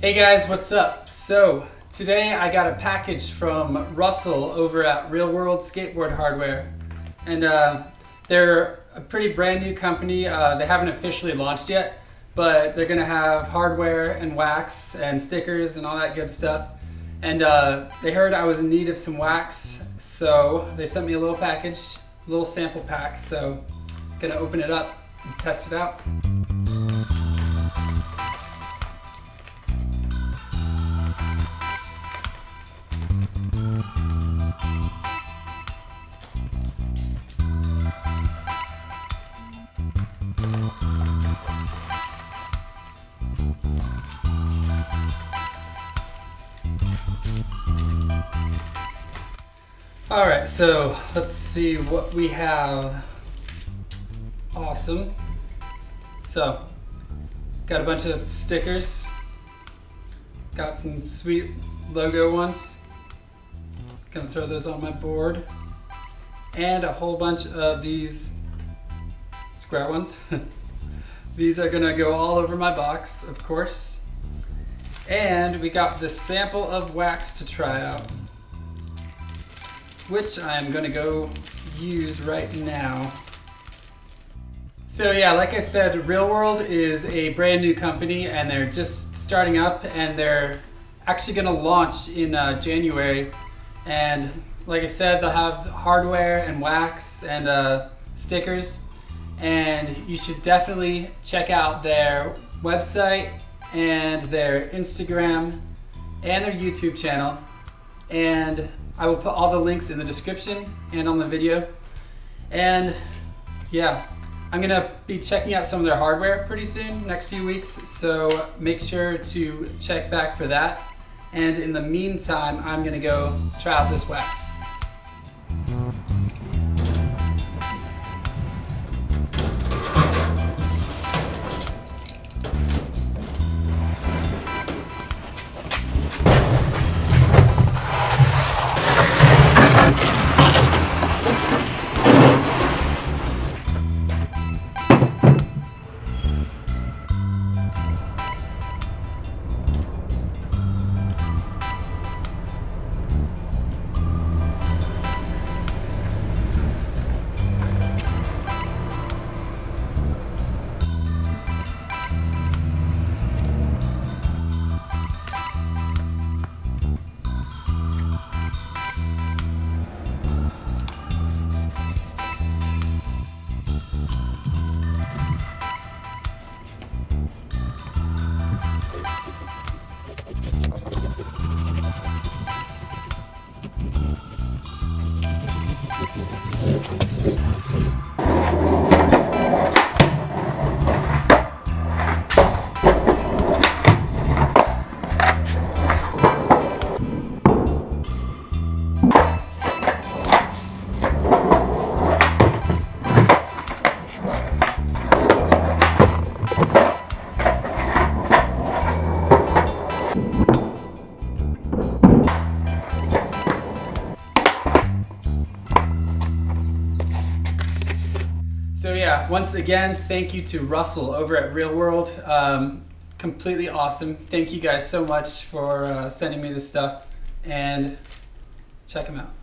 Hey guys, what's up? So, today I got a package from Russell over at Real World Skateboard Hardware. And uh, they're a pretty brand new company. Uh, they haven't officially launched yet, but they're gonna have hardware and wax and stickers and all that good stuff. And uh, they heard I was in need of some wax, so they sent me a little package, a little sample pack. So, gonna open it up and test it out. All right, so let's see what we have. Awesome. So, got a bunch of stickers. Got some sweet logo ones. Gonna throw those on my board. And a whole bunch of these square ones. these are gonna go all over my box, of course. And we got the sample of wax to try out which I'm gonna go use right now. So yeah, like I said, Real World is a brand new company and they're just starting up and they're actually gonna launch in uh, January. And like I said, they'll have hardware and wax and uh, stickers. And you should definitely check out their website and their Instagram and their YouTube channel. And I will put all the links in the description and on the video. And yeah, I'm gonna be checking out some of their hardware pretty soon, next few weeks. So make sure to check back for that. And in the meantime, I'm gonna go try out this wax. So yeah, once again, thank you to Russell over at Real World. Um, completely awesome. Thank you guys so much for uh, sending me this stuff and check them out.